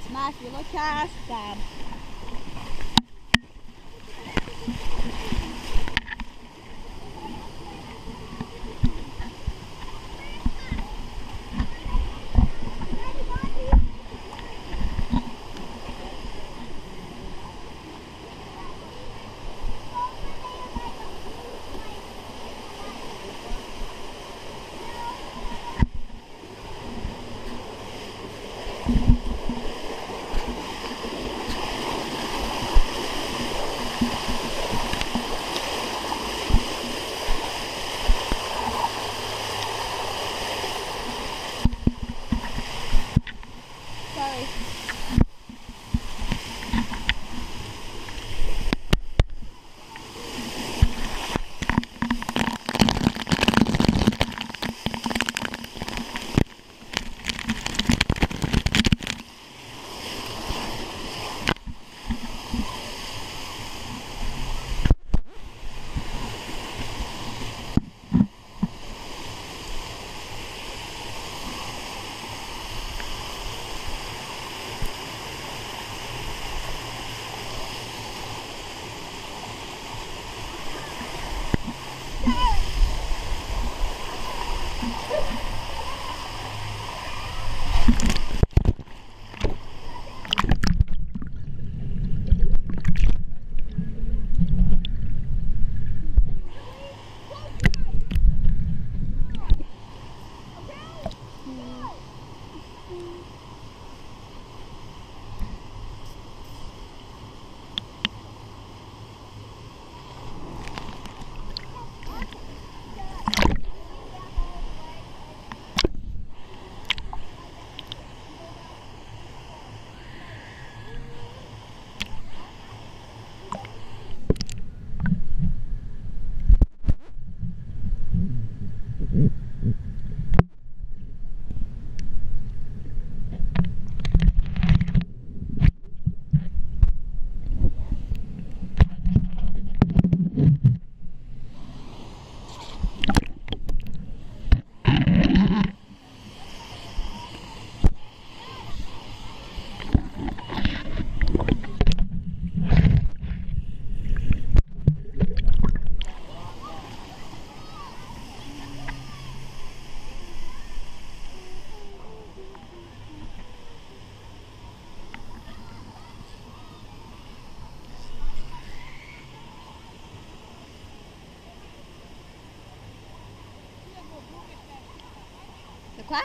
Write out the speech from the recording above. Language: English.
It's my little cast dad. Quá!